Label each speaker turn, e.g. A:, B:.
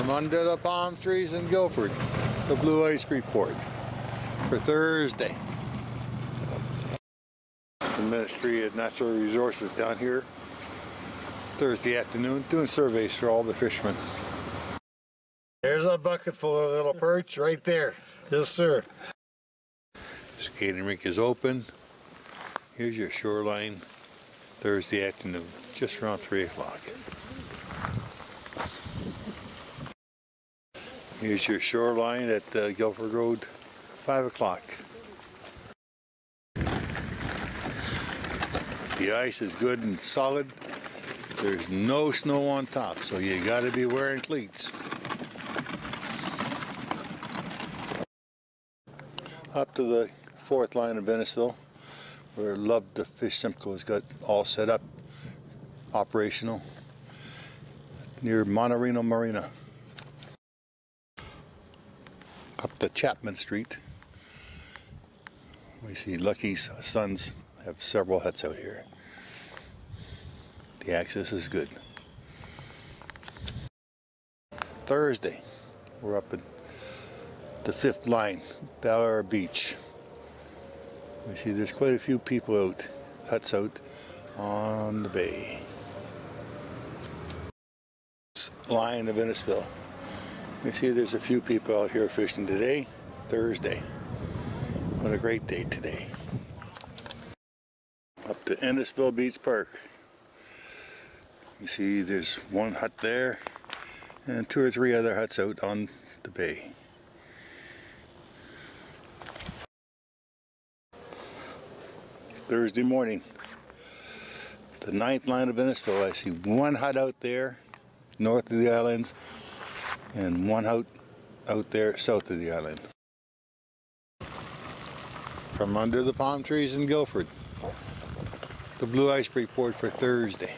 A: From under the palm trees in Gilford, the Blue Ice Report for Thursday. The Ministry of Natural Resources down here Thursday afternoon doing surveys for all the fishermen. There's a bucket full of little perch right there. Yes, sir. Skating rink is open. Here's your shoreline Thursday afternoon, just around 3 o'clock. Here's your shoreline at uh, Gilford Road, 5 o'clock. The ice is good and solid. There's no snow on top, so you gotta be wearing cleats. Up to the fourth line of Veniceville, where Love to Fish Simcoe has got all set up, operational, near Monorino Marina. Up to Chapman Street, we see Lucky's sons have several huts out here. The access is good. Thursday, we're up at the fifth line, Ballara Beach. We see there's quite a few people out, huts out on the bay. Line of Innisfil. You see there's a few people out here fishing today, Thursday. What a great day today. Up to Innisfil Beach Park. You see there's one hut there and two or three other huts out on the bay. Thursday morning, the ninth line of Innisfil, I see one hut out there north of the islands and one out out there south of the island. From under the palm trees in Gilford, the Blue Ice Report for Thursday.